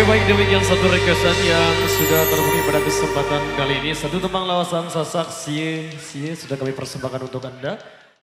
Oke baik demikian satu requestan yang sudah terpenuhi pada kesempatan kali ini. Satu tembang lawasan sasak Sie, Sie sudah kami persembahkan untuk Anda.